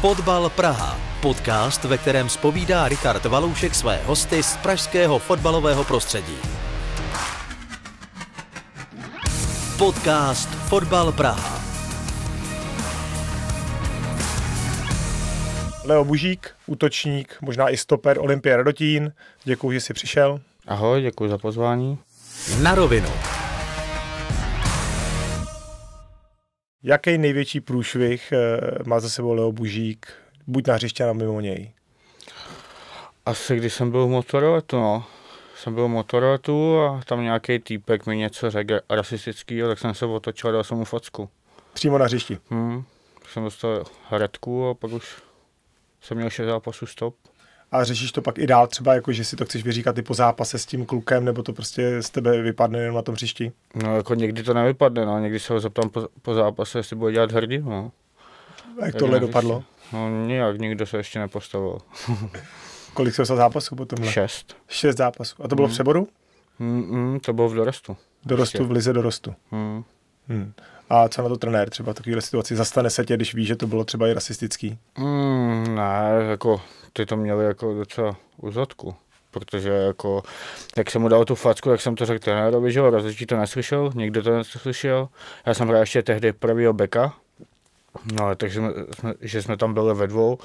Fotbal Praha. Podcast, ve kterém spovídá Richard Valoušek své hosty z pražského fotbalového prostředí. Podcast Fotbal Praha. Leo Bužík, útočník, možná i stoper Olympie Radotín. Děkuji, že jsi přišel. Ahoj, děkuji za pozvání. Na rovinu. Jaký největší průšvih eh, má za sebou Leo Bužík, buď na hřiště, nebo mimo něj? Asi když jsem byl v motoroletu, no. Jsem byl v motoroletu a tam nějaký týpek mi něco řekl rasistického, tak jsem se otočil a dal jsem mu facku. Přímo na hřišti. Hm. Jsem dostal hradku a pak už jsem měl 6 zápasů stop. A řešíš to pak i dál třeba, jako že si to chceš vyříkat i po zápase s tím klukem, nebo to prostě z tebe vypadne jenom na tom hřišti? No jako někdy to nevypadne, no. Někdy se ho zeptám po, po zápase, jestli bude dělat hrdý, no. A jak tohle dopadlo? No nijak, nikdo se ještě nepostavil. Kolik dostal zápasů po tomhle? Šest. Šest zápasů. A to bylo v Hmm. přeboru? Mm, mm, to bylo v dorostu. Dorostu, v lize dorostu. Mm. Hmm. A co na to trenér třeba v takovéhle situaci? Zastane se tě, když ví, že to bylo třeba i rasistický? Mm, ne, jako ty to měli jako docela u zadku. Protože jako, jak jsem mu dal tu facku, jak jsem to řekl trenérovi, že jo, to neslyšel, nikdo to neslyšel. Já jsem hrál ještě tehdy prvního beka, no, takže jsme, jsme, že jsme tam byli ve dvou.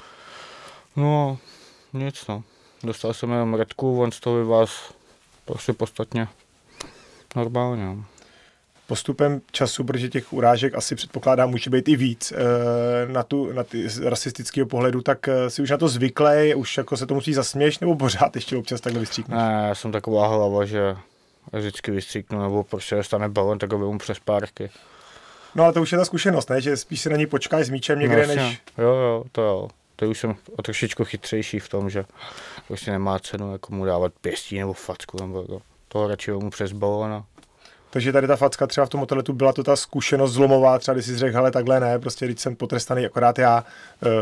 No, nic no. Dostal jsem jenom redku, on z toho vyvaz prostě podstatně normálně. Postupem času, protože těch urážek asi předpokládám může být i víc eh, na, tu, na ty z rasistického pohledu, tak eh, si už na to zvyklý, už jako se to musí zasměš, nebo pořád ještě občas takhle vystříkneš? Ne, já jsem taková hlava, že vždycky vystříknu, nebo prostě stane balon, tak ho vemu přes párky. No ale to už je ta zkušenost, ne? Že spíš si na ní počkáš s míčem někde, no, než... Jo, jo, to jo. To už jsem o trošičku chytřejší v tom, že prostě nemá cenu jako mu dávat pěstí nebo facku, nebo jako toho radši mu přes balón a Takže tady ta facka třeba v tom hoteletu byla to ta zkušenost zlomová, třeba když jsi řekl, hele, takhle ne, prostě když jsem potrestaný, akorát já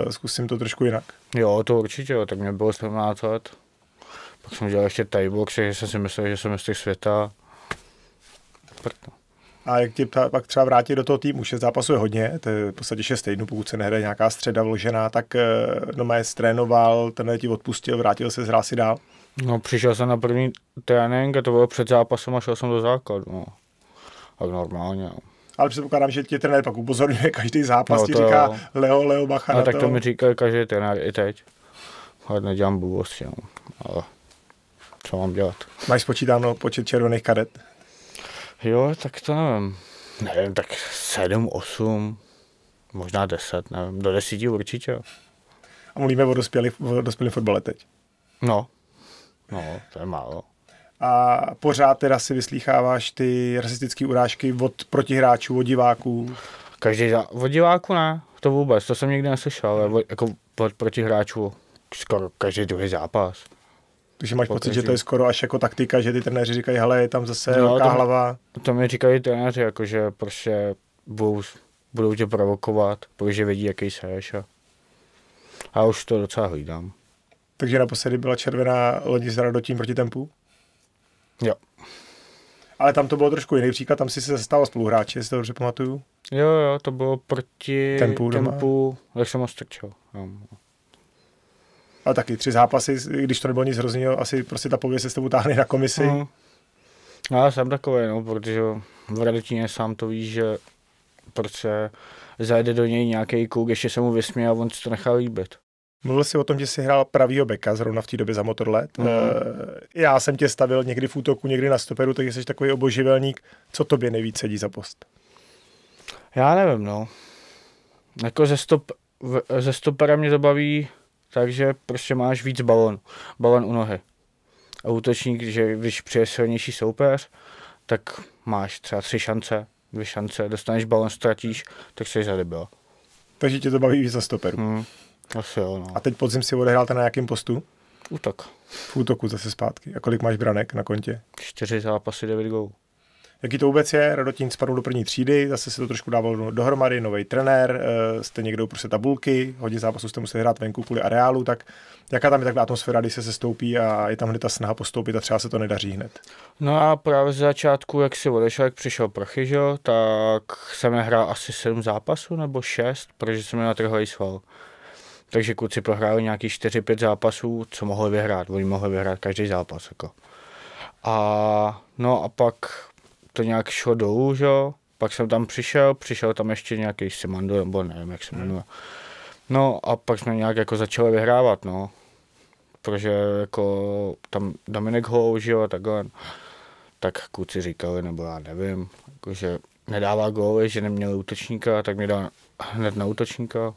uh, zkusím to trošku jinak. Jo, to určitě, jo, tak mě bylo 17 let. Pak jsem dělal ještě Thaibox, že jsem si myslel, že jsem mistr světa. Proto. A jak tě pak třeba vrátit do toho týmu, šest zápasů je hodně, to je v podstatě šest týdnů, pokud se nehraje nějaká středa vložená, tak uh, doma je trénoval, ten ti odpustil, vrátil se, zhrál si dál. No, přišel jsem na první trénink a to bylo před zápasem a šel jsem do základu, no. Tak normálně, no. Ale předpokládám, že tě trenér pak upozorňuje každý zápas, No, ti říká jo. Leo, Leo, bacha A na tak to. to mi říká každý trenér i teď. Ale nedělám blbosti, no. Ale co mám dělat? Máš spočítáno počet červených karet? Jo, tak to nevím. Nevím, tak sedm, osm, možná deset, nevím. Do desíti určitě. A mluvíme o dospělém fotbale teď. No. No, to je málo. A pořád teda si vyslýcháváš ty rasistické urážky od protihráčů, od diváků. Každý za... Od diváku ne, to vůbec, to jsem nikdy neslyšel, ale od, jako od protihráčů skoro každý druhý zápas. Takže máš Po pocit, že to je skoro až jako taktika, že ty trenéři říkají, hele, je tam zase No, velká to- hlava. To mi říkají trenéři, jako že prostě budou, budou tě provokovat, protože vědí, jaký seš a, a už to docela hlídám. Takže naposledy byla červená lodi z Radotím proti tempu. Jo. Ale tam to bylo trošku jiný příklad, tam si se zastával spoluhráče, jestli to dobře pamatuju. Jo, jo, to bylo proti Tempu tempu jak jsem ho strčil. Jo. Ale taky tři zápasy, i když to nebylo nic hrozného, asi prostě ta pověst se s tebou táhne na komisi. No, já jsem takový, no, protože v Radotíně sám to víš, že prostě zajde do něj nějaký kluk, ještě se mu vysměje a on si to nechá líbit. Mluvil jsi o tom, že jsi hrál pravýho beka zrovna v té době za motorlet. Eh, Já jsem tě stavil někdy v útoku, někdy na stoperu, takže jsi takový oboživelník. Co tobě nejvíc sedí za post? Já nevím, no. Jako ze, stop, ze stopera mě to baví, takže prostě máš víc balon. Balon u nohy. A útočník, že když přijde silnější soupeř, tak máš třeba tři šance, dvě šance, dostaneš balon, ztratíš, tak jsi za debil. Takže tě to baví víc za stoperu. Hmm. Asi jo, no. A teď podzim si odehrál na nějakém postu? Útok. V útoku zase zpátky. A kolik máš branek na kontě? Čtyři zápasy, devět gólů. Jaký to vůbec je? Radotín spadl do první třídy, zase se to trošku dávalo dohromady, nový trenér, eh, jste někdo prostě tabulky, hodně zápasů jste museli hrát venku kvůli areálu, tak jaká tam je taková atmosféra, když se sestoupí a je tam hned ta snaha postoupit a třeba se to nedaří hned? No a právě z začátku, jak si odešel, jak přišel Prochy, že tak jsem nehrál asi sedm zápasů nebo šest, protože jsem měl natrhlý sval. Takže kluci prohráli nějaký 4-5 zápasů, co mohli vyhrát. Oni mohli vyhrát každý zápas. Jako. A no a pak to nějak šlo dolů, že. Pak jsem tam přišel, přišel tam ještě nějaký Simando, nebo nevím, jak se jmenuje. No a pak jsme nějak jako začali vyhrávat, no. Protože jako tam Dominik Hou, že jo, takhle. Tak kluci říkali, nebo já nevím, jako, že nedává góly, že neměl útočníka, tak mi dal hned na útočníka.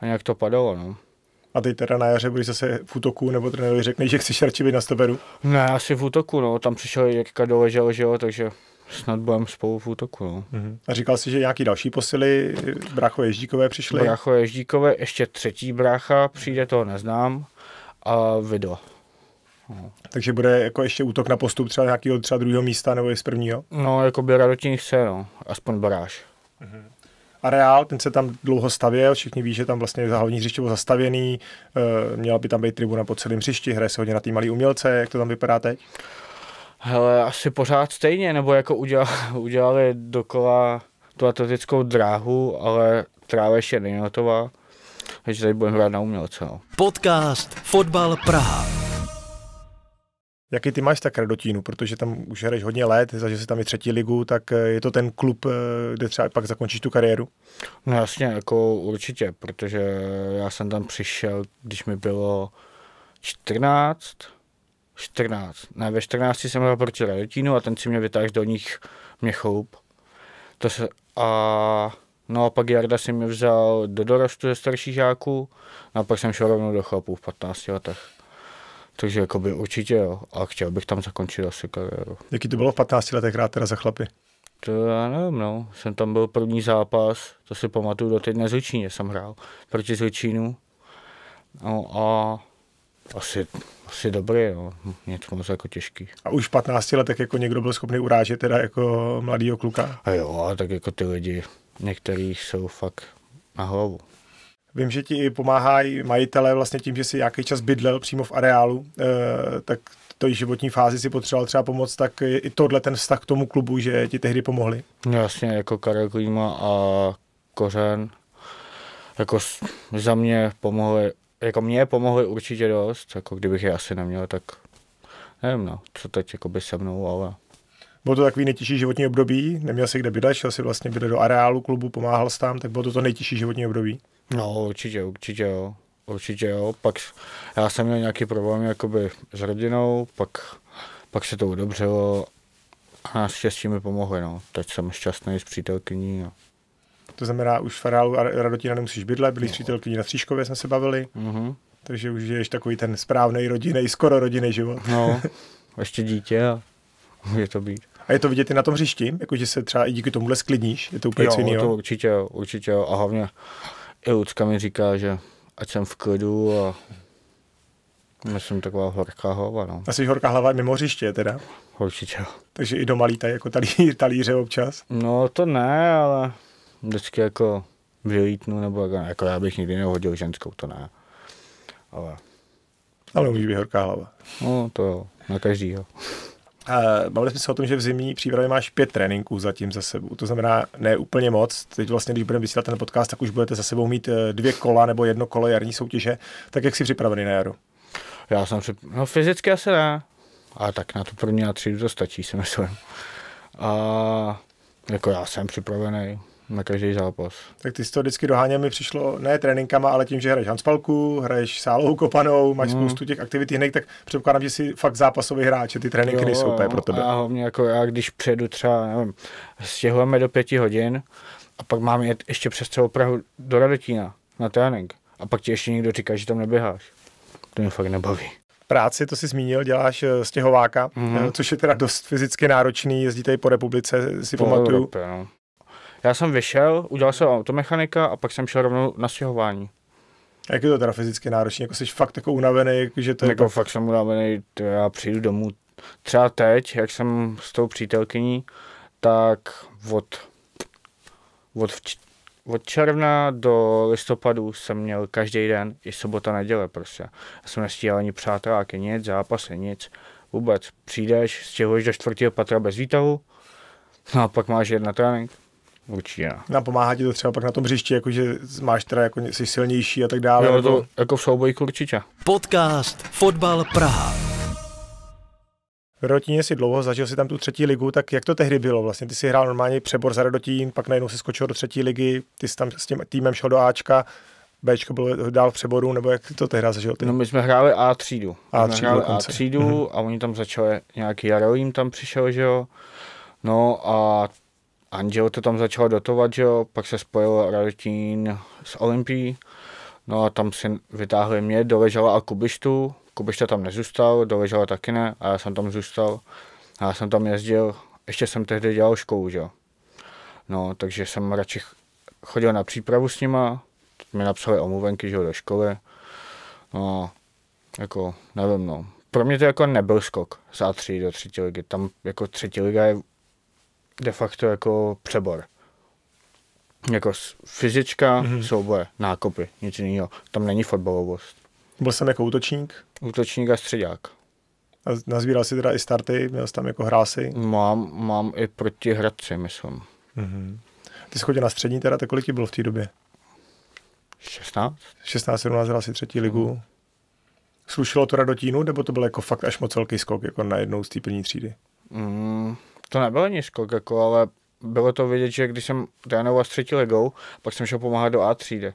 A nějak to padalo, no. A teď teda na jaře budeš zase v útoku, nebo trenérovi řekneš, že chceš radši být na stoperu? Ne, asi v útoku, no. Tam přišel Jirka doležel, že jo, takže snad budeme spolu v útoku, no. Uh-huh. A říkal jsi, že nějaký další posily, brácho Ježdíkové přišly? Brácho Ježdíkové, ještě třetí brácha přijde, toho neznám. A video. No. Takže bude jako ještě útok na postup třeba nějakého třeba druhého místa nebo i z prvního? No, jako by Radotín chce, no. Aspoň baráž. Uh-huh areál, ten se tam dlouho stavěl, všichni ví, že tam vlastně za hlavní hřiště byl zastavěný, e, měla by tam být tribuna po celém hřišti, hraje se hodně na tý malý umělce, jak to tam vypadá teď? Hele, asi pořád stejně, nebo jako udělali, udělali dokola tu atletickou dráhu, ale tráva ještě není hotová, takže tady budeme hrát na umělce. No. Podcast Fotbal Praha. Jaký ty máš tak Radotínu, protože tam už hraješ hodně let, zažil jsi tam i třetí ligu, tak eh, je to ten klub, eh, kde třeba pak zakončíš tu kariéru? No jasně, jako určitě, protože já jsem tam přišel, když mi bylo 14, 14, ne, ve 14 jsem hrál proti Radotínu a ten si mě vytáhl do nich mě choup. To se, a no a pak Jarda si mě vzal do dorostu ze starších žáků, no a pak jsem šel rovnou do chlapů v 15 letech. Takže jakoby určitě jo. A chtěl bych tam zakončit asi kariéru. Jaký to bylo v 15 letech hrát teda za chlapy? To já nevím, no. Jsem tam byl první zápas, to si pamatuju, do teď na Zličíně jsem hrál, proti Zličínu. No a asi, asi dobrý, no. Nic moc jako těžký. A už v 15 letech jako někdo byl schopný urážet teda jako mladýho kluka? A jo, a tak jako ty lidi, některý jsou fakt na hlavu. Vím, že ti i pomáhají majitelé vlastně tím, že si nějaký čas bydlel přímo v areálu, eh, tak to životní fázi si potřeboval třeba pomoct, tak i tohle ten vztah k tomu klubu, že ti tehdy pomohli. No jasně, jako Karel Klíma a Kořen, jako za mě pomohli, jako mě pomohli určitě dost, jako kdybych je asi neměl, tak nevím no, co teď jako by se mnou, ale... Bylo to takový nejtěžší životní období, neměl si kde bydlet, šel si vlastně bydlet do areálu klubu, pomáhal jsi tam, tak bylo to to nejtěžší životní období. No určitě, určitě jo. Určitě jo. Pak já jsem měl nějaký problém jakoby s rodinou, pak, pak se to udobřilo a naštěstí mi pomohli. No. Teď jsem šťastný s přítelkyní. No. To znamená, už v areálu Radotina nemusíš bydlet, byli no. s přítelkyní na Stříškově, jsme se bavili. Mm-hmm. Takže už žiješ takový ten správný rodinný, skoro rodinný život. No, ještě dítě a může to být. A je to vidět i na tom hřišti, jakože se třeba i díky tomuhle sklidníš, je to úplně jo, to určitě, určitě a hlavně i Lucka mi říká, že ať jsem v klidu a myslím taková horká hlava. No. Asi horká hlava mimo hřiště teda? Určitě. Takže i doma lítají jako talí, talíře občas? No to ne, ale vždycky jako vylítnu, nebo jako, jako já bych nikdy nehodil ženskou, to ne. Ale... Ale může být horká hlava. No to jo, na každýho. Bavili jsme se o tom, že v zimní přípravě máš pět tréninků zatím za sebou. To znamená ne úplně moc. Teď vlastně, když budeme vysílat ten podcast, tak už budete za sebou mít eh, dvě kola nebo jedno kolo jarní soutěže. Tak jak jsi připravený na jaro? Já jsem přip... No fyzicky asi ne. A tak na tu první a třídu to stačí, si myslím. A jako já jsem připravený na každý zápas. Tak ty jsi to vždycky doháněl, mi přišlo ne tréninkama, ale tím, že hraješ handspalku, hraješ sálovou kopanou, máš mm. spoustu těch aktivit jiných, tak předpokládám, že jsi fakt zápasový hráč, ty tréninky jo, nejsou úplně pro tebe. A hlavně jako já, když přijedu třeba, nevím, stěhujeme do pěti hodin a pak mám jet ještě přes celou Prahu do Radotína na trénink a pak ti ještě někdo říká, že tam neběháš. To mě fakt nebaví práci, to si zmínil, děláš eh, stěhováka, mm-hmm. což je teda dost fyzicky náročný, jezdíte po republice, si po pamatuju. Evropě, no. Já jsem vyšel, udělal jsem automechanika a pak jsem šel rovnou na stěhování. Jak je to teda fyzicky náročné? Jako jsi fakt jako unavený, že to jako je... fakt jsem unavený, to já přijdu domů. Třeba teď, jak jsem s tou přítelkyní, tak od, od, od června do listopadu jsem měl každý den, i sobota, neděle prostě. Já jsem nestíhal ani přáteláky, nic, zápasy, nic. Vůbec. Přijdeš, stěhuješ do čtvrtého patra bez výtahu, no a pak máš jedna trénink určitě ne. Nám pomáhá ti to třeba pak na tom hřišti, jako že máš teda jako jsi silnější a tak dále. Jo, nebo... to jako v soubojku určitě. Podcast Fotbal Praha. V Radotíně si dlouho, zažil si tam tu třetí ligu, tak jak to tehdy bylo? Vlastně ty si hrál normálně přebor za Radotín, pak najednou si skočil do třetí ligy, ty jsi tam s tím týmem šel do Ačka, Bčko bylo dál v přeboru, nebo jak to tehdy zažil ty? No my jsme hráli A třídu. A třídu hráli A třídu mm-hmm. a oni tam začali, nějaký Jaro jim tam přišel, že jo. No a Anděl to tam začal dotovat, že jo, pak se spojil Radotín s Olympií, no a tam si vytáhli mě, doležela a Kubištu, Kubišta tam nezůstal, doležela taky ne, a já jsem tam zůstal. A já jsem tam jezdil, ještě jsem tehdy dělal školu, že jo. No, takže jsem radši ch- chodil na přípravu s nima, mi napsali omluvenky, že jo, do školy. No, jako, nevím, no. Pro mě to jako nebyl skok z A3 do třetí ligy. Tam jako třetí liga je de facto jako přebor. Jako fyzička, mm-hmm. souboje, nákopy, nic jiného. Tam není fotbalovost. Byl jsem jako útočník Útočník a středák. a nazbíral si teda i starty, měl jsi tam jako hrál si. Mám, mám i proti Hradci, myslím. Ty jsi chodil na střední teda, tak kolik ti bylo v té době? 16? 16, 17 hrál si třetí ligu. Slušilo to Radotínu, nebo to byl jako fakt až moc velký skok, jako na jednou z té první třídy? Mm, to nebyl ani skok, jako, ale bylo to vidět, že když jsem trénoval s třetí ligou, pak jsem šel pomáhat do A třídy.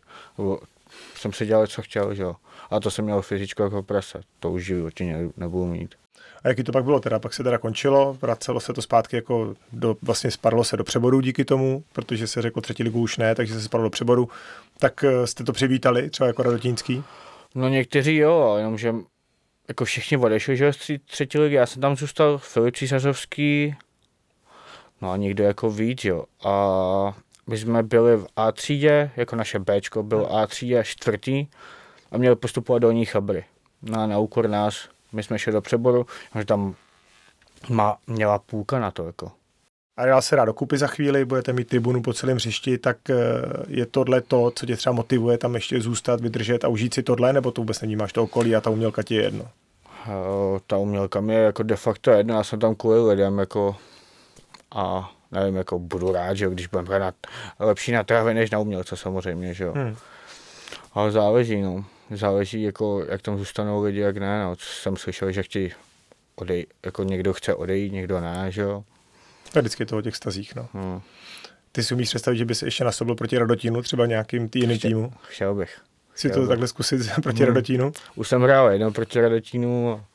Jsem si dělal, co chtěl, že jo. A to jsem měl fyzičku jako prase. To už životě ne, nebudu mít. A jaký to pak bylo teda? Pak se teda končilo, vracelo se to zpátky jako do, vlastně spadlo se do přeboru díky tomu, protože se řeklo třetí ligu už ne, takže se spadlo do přeboru. Tak eh, jste to přivítali, třeba jako Radotínský? No někteří jo, ale jenomže jako všichni odešli, že jo, z třetí ligy. Já jsem tam zůstal, Filip Císařovský, no a někdo jako víc, jo. A my jsme byli v A třídě, jako naše Bčko bylo A třídě čtvrtý a měli postupovat dolní chabry. No a na úkor nás, my jsme šli do přeboru, že tam má, měla půlka na to, jako. A já se rád dokupy za chvíli, budete mít tribunu po celém hřišti, tak eh, je tohle to, co tě třeba motivuje tam ještě zůstat, vydržet a užít si tohle, nebo to vůbec nevnímáš to okolí a ta umělka ti je jedno? Eh, ta umělka mi je jako de facto jedno, já jsem tam kvůli lidem, jako a nevím, jako budu rád, že jo, když budeme hrát lepší na trávě než na umělce samozřejmě, že jo. Hmm. Ale záleží, no. Záleží, jako, jak tam zůstanou lidi, jak ne, no. Co jsem slyšel, že chtějí odejít, jako někdo chce odejít, někdo ne, že jo. Je vždycky to o těch stazích, no. Hmm. Ty si umíš představit, že by se ještě nasobil proti Radotínu, třeba nějakým tý jiným týmu? Chtěl bych. Si chtěl to bych. takhle zkusit proti Hmm. Radotínu? Už jsem hrál jednou proti Radotínu, a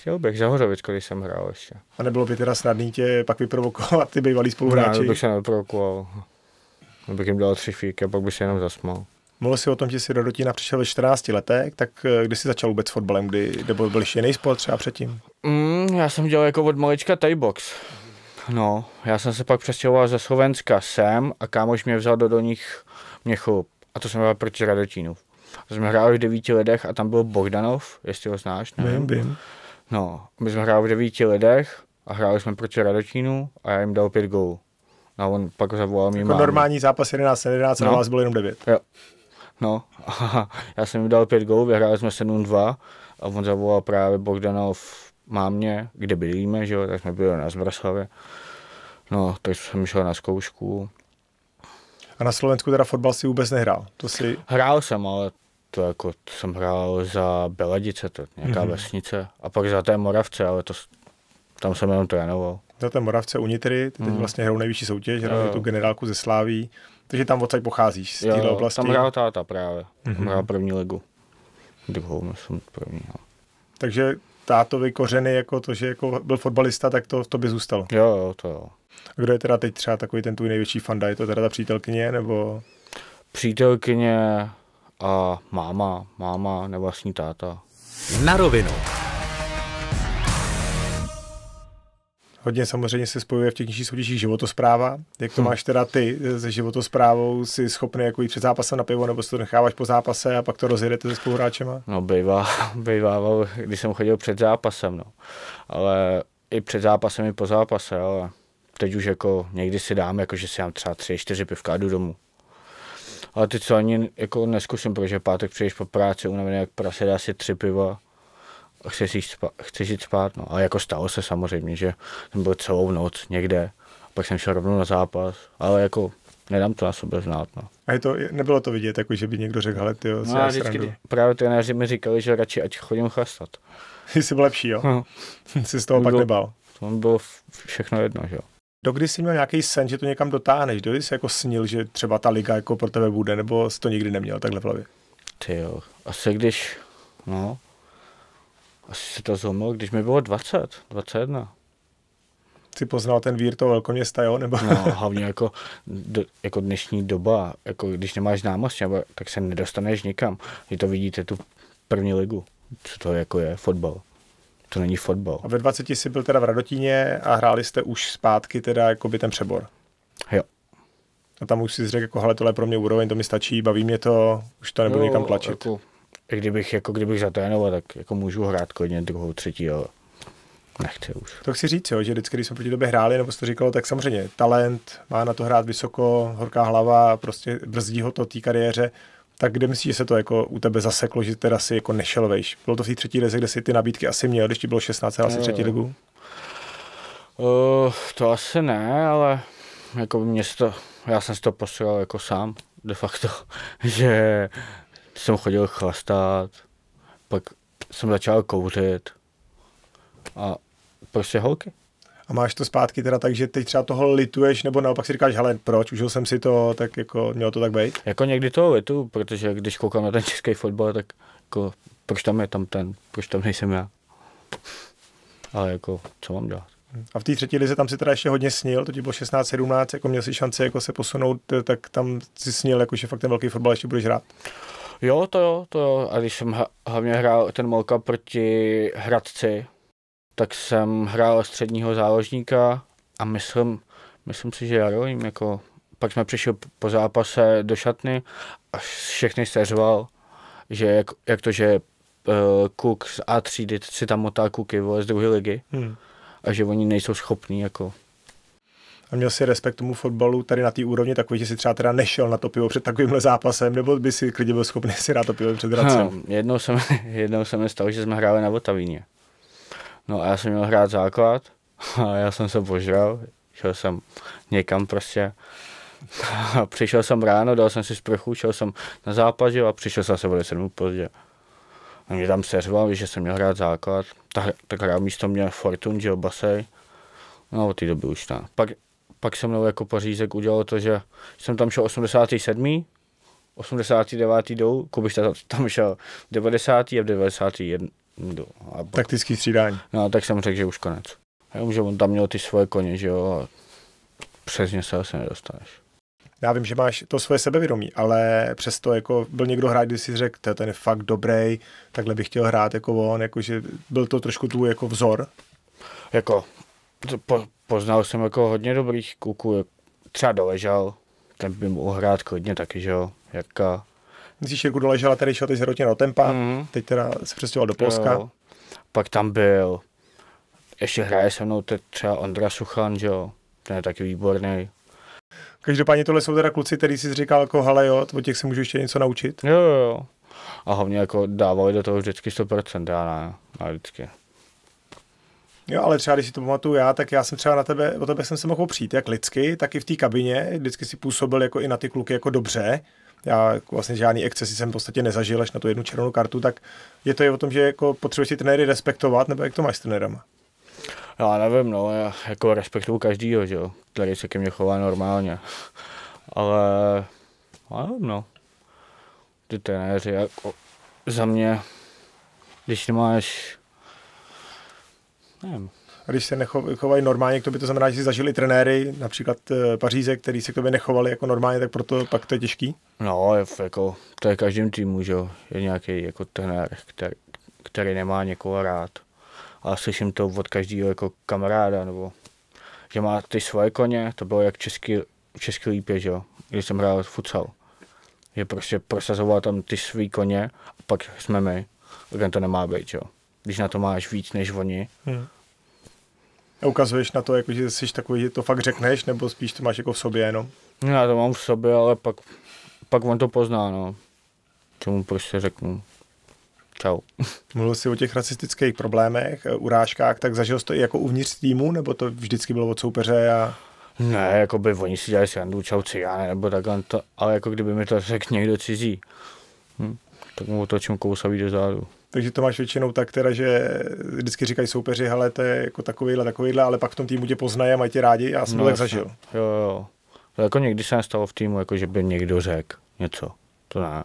chtěl bych za Hořovicko, když jsem hrál ještě. A nebylo by teda snadný tě pak vyprovokovat ty bývalí Ne, spoluhráči? to bych se neprovokoval. Bych jim dal tři fíky a pak by se jenom zasmál. Mluvil jsi o tom, že jsi do Dotína přišel ve 14 letech, tak eh, kdy jsi začal vůbec s fotbalem, kdy, nebo byl ještě jiný sport třeba předtím? Mm, já jsem dělal jako od malička box. No, já jsem se pak přestěhoval ze Slovenska sem a kámoš mě vzal do dolních Měchů. A to jsem hrál proti Radotínu. Jsme hráli v devíti lidech a tam byl Bogdanov, jestli ho znáš, ne? Vím, vím. No, my jsme hráli v devíti lidech a hráli jsme proti Radotínu a já jim dal pět gólů. No a on pak zavolal mý Jako normální zápas 11 na 11 a na No. vás bylo jenom 9. Jo. No, a já jsem jim dal pět gólů, vyhráli jsme 7-2 a on zavolal právě Bogdanov mámě, kde bydlíme, že jo, tak jsme byli na Zvraslavě. No, tak jsem šel na zkoušku. A na Slovensku teda fotbal si vůbec nehrál. To si, Hrál jsem, ale to jako, to jsem hrál za Beladice, to nějaká Mhm. mm-hmm. vesnice. A pak za té Moravce, ale to, tam jsem jenom trénoval. za ten Moravce Unitry, ty teď Mm. vlastně hrajou nejvyšší soutěž, hrajou Jo. tu generálku ze Sláví, takže tam odsaď pocházíš z téhle oblasti. tam hrál táta právě. Tam Mhm. hrál první ligu. Druhou, myslím, první. No. Takže tátovi kořeny, jako to, že jako byl fotbalista, tak to v tobě zůstalo. Jo, jo, to jo. A kdo je teda teď třeba takový ten tvůj největší fanda? Je to teda ta přítelkyně, nebo Přítelkyně a máma, máma, nevlastní táta. Na rovinu. hodně samozřejmě se spojuje v těch nižších soutěžích životospráva. Jak to Hm. máš teda ty se životosprávou? Jsi schopný jako jít před zápasem na pivo, nebo si to necháváš po zápase a pak to rozjedete se spoluhráčema? No, bývá, bývával, když jsem chodil před zápasem, no. Ale i před zápasem, i po zápase, ale teď už jako někdy si dám, jako že si dám třeba tři, čtyři pivka a jdu domů. Ale teď co ani jako neskusím, protože pátek přijdeš po práci unavený jak prase, dá si tři piva a chceš jít, spát, chceš jít spát, no. Ale jako stalo se samozřejmě, že jsem byl celou noc někde, a pak jsem šel rovnou na zápas, ale jako nedám to na sebe znát. No. A je to, nebylo to vidět, jako že by někdo řekl, hele, ty jo, no, vždycky, právě trenéři mi říkali, že radši ať chodím chlastat. Jsi byl lepší, jo? No. Jsi z toho pak nebal. To bylo všechno jedno, že jo. Dokdy jsi měl nějaký sen, že to někam dotáhneš? Dokdy jsi jako snil, že třeba ta liga jako pro tebe bude, nebo jsi to nikdy neměl takhle v hlavě? Ty jo, asi když, no, asi se to zlomilo, když mi bylo 20, 21. Jsi poznal ten vír toho velkoměsta, jo? Nebo? No, hlavně jako, do, jako dnešní doba, jako když nemáš známost, nebo, tak se nedostaneš nikam. Vy to vidíte tu první ligu, co to jako je, fotbal. To není fotbal. A ve 20 jsi byl teda v Radotíně a hráli jste už zpátky teda jako by ten přebor. Jo. A tam už si řekl, jako, hele, tohle je pro mě úroveň, to mi stačí, baví mě to, už to nebudu někam tlačit. Jako, kdybych, jako kdybych zatrénoval, tak jako můžu hrát klidně druhou, třetí, ale nechci už. To chci říct, jo, že vždycky, když jsme proti tobě hráli, nebo jsi to říkalo, tak samozřejmě talent, má na to hrát vysoko, horká hlava, prostě brzdí ho to té kariéře. Tak kde myslíš, že se to jako u tebe zaseklo, že teda si jako nešel vejš? Bylo to v té třetí lize, kde si ty nabídky asi měl, když ti bylo 16, asi třetí ligu? Uh, to asi ne, ale jako mě to, já jsem si to posílal jako sám, de facto, že jsem chodil chlastat, pak jsem začal kouřit a prostě holky. A máš to zpátky teda tak, že teď třeba toho lituješ, nebo naopak si říkáš, hele, proč, užil jsem si to, tak jako mělo to tak být? Jako někdy to litu, protože když koukám na ten český fotbal, tak jako, proč tam je tam ten, proč tam nejsem já? Ale jako, co mám dělat? A v té třetí lize tam si teda ještě hodně snil, to ti bylo 16-17, jako měl si šanci jako se posunout, tak tam si snil, jako že fakt ten velký fotbal ještě budeš hrát. Jo, to jo, to jo. A když jsem hlavně hrál ten Molka proti Hradci, tak jsem hrál středního záložníka a myslím, myslím si, že já jim jako, pak jsme přišli po zápase do šatny a všechny seřval, že jak, jak to, že uh, Cook z A3 si tam motá kuky vole, z druhé ligy hmm. a že oni nejsou schopní jako a měl si respekt tomu fotbalu tady na té úrovni takový, že si třeba teda nešel na to pivo před takovýmhle zápasem, nebo by si klidně byl schopný si dát to pivo před Hradcem? Hm, jednou, jsem, jednou jsem stalo, že jsme hráli na Votavíně. No a já jsem měl hrát základ a já jsem se požral, šel jsem někam prostě. A přišel jsem ráno, dal jsem si sprchu, šel jsem na západ a přišel jsem se o 10 minut pozdě. A mě tam seřval, že jsem měl hrát základ, tak, tak hrál místo mě Fortun, že Basej. No od té doby už ne. Pak, pak se mnou jako pořízek udělal to, že jsem tam šel 87. 89. jdou, Kubiš tam šel 90. a v 91. A pak, Taktický střídání. No, tak jsem řekl, že už konec. Já že on tam měl ty svoje koně, že jo, a přes ně se asi nedostaneš. Já vím, že máš to svoje sebevědomí, ale přesto jako byl někdo hrát, když si řekl, ten je fakt dobrý, takhle bych chtěl hrát jako on, jakože byl to trošku tvůj jako vzor? Jako, po, poznal jsem jako hodně dobrých kluků, třeba doležal, ten by mohl hrát klidně taky, že jo, Jarka. Myslíš, Jirku doležel a tady šel teď z do Tempa, mm-hmm. teď teda se přestěhoval do Polska. Jo. Pak tam byl, ještě hraje se mnou teď třeba Ondra Suchan, že jo, ten je taky výborný. Každopádně tohle jsou teda kluci, který si říkal jako, hele jo, od těch se můžu ještě něco naučit. Jo, jo, jo. A hlavně jako dávali do toho vždycky 100%, já ne, ne vždycky. Jo, ale třeba když si to pamatuju já, tak já jsem třeba na tebe, o tebe jsem se mohl přijít, jak lidsky, tak i v té kabině, vždycky si působil jako i na ty kluky jako dobře. Já jako vlastně žádný excesy jsem v podstatě nezažil až na tu jednu červenou kartu, tak je to i o tom, že jako potřebuješ si trenéry respektovat, nebo jak to máš s trenérama? Já nevím, no, já jako respektuju každýho, že jo, který se ke mně chová normálně. Ale, já nevím, no. Ty trenéři, jako za mě, když nemáš Nevím. A když se nechovají normálně, to by to znamená, že si zažili trenéry, například eh, Paříze, který se k tobě nechovali jako normálně, tak proto pak to je těžký? No, jako, to je každým týmu, že je nějaký jako trenér, který, který nemá někoho rád. A slyším to od každého jako kamaráda, nebo že má ty svoje koně, to bylo jak český, český lípě, že jo, když jsem hrál futsal. Je prostě prosazoval tam ty svý koně a pak jsme my. Tak to nemá být, jo když na to máš víc než oni. Hmm. Ukazuješ na to, jako, že jsi takový, že to fakt řekneš, nebo spíš to máš jako v sobě jenom? No, já to mám v sobě, ale pak, pak on to pozná, no. Čemu prostě řeknu. Čau. Mluvil jsi o těch rasistických problémech, urážkách, tak zažil jsi to i jako uvnitř týmu, nebo to vždycky bylo od soupeře a... Ne, jako by oni si dělali srandu, čau cigáne, nebo takhle, to, ale jako kdyby mi to řekl někdo cizí, hm, tak mu otočím kousavý do zádu. Takže to máš většinou tak teda, že vždycky říkají soupeři, hele, to je jako takovýhle, takovýhle, ale pak v tom týmu tě poznají a mají tě rádi. Já jsem no, to tak zažil. Jo, jo. To jako někdy se nestalo v týmu, jako že by někdo řekl něco. To ne.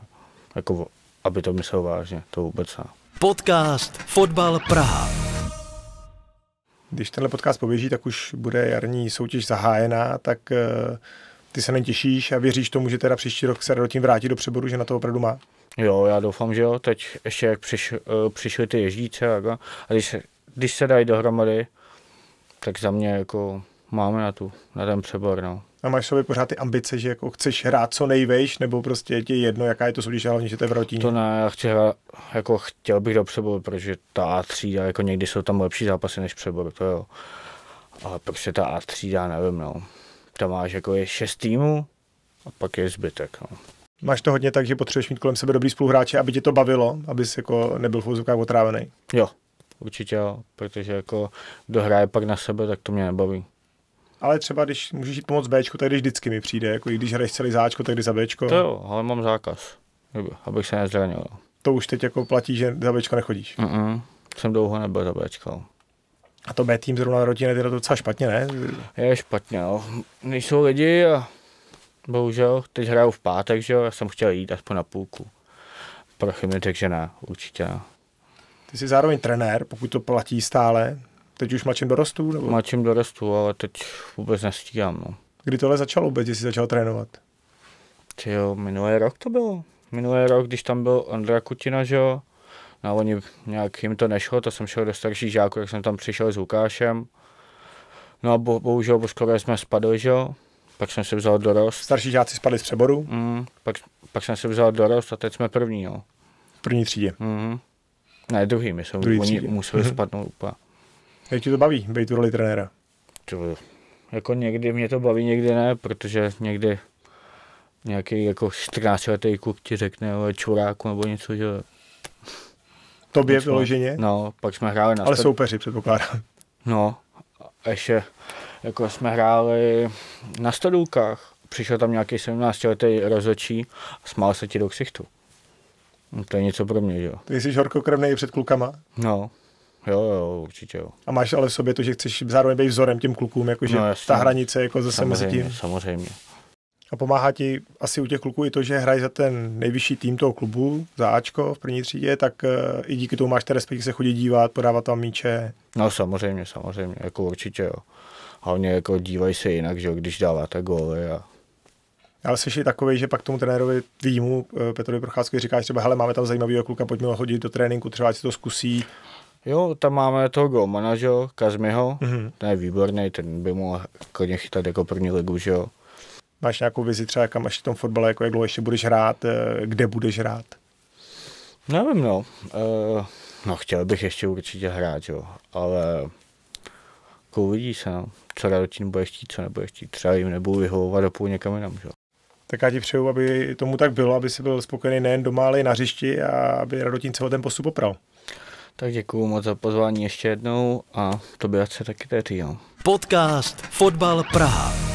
Jako, aby to myslel vážně, to vůbec ne. Podcast Fotbal Praha. Když tenhle podcast poběží, tak už bude jarní soutěž zahájená, tak uh, ty se netěšíš a věříš tomu, že teda příští rok se tím vrátí do přeboru, že na to opravdu má? Jo, já doufám, že jo. Teď ještě jak přiš, uh, přišly ty ježdíce a, a když, se, když se dají dohromady, tak za mě jako máme na, tu, na ten přebor. No. A máš sobě pořád ty ambice, že jako chceš hrát co nejvejš, nebo prostě je ti jedno, jaká je to soutěž, hlavně, že to je v rotině? To ne, já chci hrát, jako chtěl bych do přeboru, protože ta A třída, jako někdy jsou tam lepší zápasy než přebor, to jo. Ale prostě ta A třída, nevím, no. Tam máš jako je šest týmů a pak je zbytek, no. Máš to hodně tak, že potřebuješ mít kolem sebe dobrý spoluhráče, aby tě to bavilo, abys jako nebyl v úzovkách otrávený. Jo, určitě jo, protože jako kdo hraje pak na sebe, tak to mě nebaví. Ale třeba když můžeš jít pomoct Bčku, tak když vždycky mi přijde, jako když hraješ celý záčko, tak jdi za Bčko. To jo, ale mám zákaz, abych se nezranil. To už teď jako platí, že za Bčko nechodíš. Mm-mm. Jsem dlouho nebyl za Bčko. A to B tým zrovna na rodině je to docela špatně, ne? Je špatně, no. Nejsou lidi a bohužel, teď hraju v pátek, že jo, já jsem chtěl jít aspoň na půlku. Prachy mi takže ne, určitě ne. Ty jsi zároveň trenér, pokud to platí stále. Teď už mladším dorostu? Nebo? Mladším dorostu, ale teď vůbec nestíhám, no. Kdy tohle začalo vůbec, jsi začal trénovat? Ty jo, minulý rok to bylo. Minulý rok, když tam byl Andrea Kutina, že jo, no oni nějak jim to nešlo, to jsem šel do starších žáků, jak jsem tam přišel s Lukášem. No a bo, bohužel, bo skoro jsme spadli, že jo, pak jsem si vzal dorost. Starší žáci spadli z přeboru? Mm, pak, pak jsem si vzal dorost a teď jsme první, jo. V první třídě? Mm. Ne, druhý, my jsme druhý oni museli mm-hmm. spadnout úplně. Jak ti to baví, být tu roli trenéra? To, jako někdy mě to baví, někdy ne, protože někdy nějaký jako 14 letý kluk ti řekne o čuráku nebo něco, že... Tobě vyloženě? No, pak jsme hráli na... Ale soupeři, předpokládám. No, a ještě jako jsme hráli na stodůlkách. Přišel tam nějaký 17 letý rozhodčí a smál se ti do ksichtu. No, to je něco pro mě, jo. Ty jsi horkokrevný před klukama? No, jo, jo, určitě jo. A máš ale v sobě to, že chceš zároveň být vzorem těm klukům, jakože no, ta hranice jako zase samozřejmě, mezi tím. Samozřejmě. A pomáhá ti asi u těch kluků i to, že hrají za ten nejvyšší tým toho klubu, za Ačko v první třídě, tak uh, i díky tomu máš ten respekt, se chodit dívat, podávat tam míče. No samozřejmě, samozřejmě, jako určitě jo. Hlavně jako dívají se jinak, že když dáváte góly a ale jsi takový, že pak tomu trenérovi týmu eh, Petrovi Procházkovi říkáš třeba, hele, máme tam zajímavého kluka, pojďme ho hodit do tréninku, třeba si to zkusí. Jo, tam máme toho golmana, že jo, Kazmiho, mm-hmm. ten je výborný, ten by mohl klidně chytat jako první ligu, že jo. Máš nějakou vizi třeba, kam ještě v tom fotbale, jako jak dlouho ještě budeš hrát, eh, kde budeš hrát? Nevím, no. Uh, no, chtěl bych ještě určitě hrát, jo, ale jako uvidí se, no. Co Radotín bude chtít, co nebude chtít. Třeba jim nebudu vyhovovat a půl někam jinam, jo. Tak já ti přeju, aby tomu tak bylo, aby si byl spokojený nejen doma, ale i na hřišti a aby Radotín se o ten postup opral. Tak děkuju moc za pozvání ještě jednou a to by se taky tady, jo. Podcast Fotbal Praha.